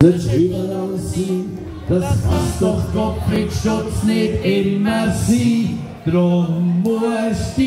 sollst überall sein. Das kann doch Gottfried Schutz nicht immer sein. Drum musst du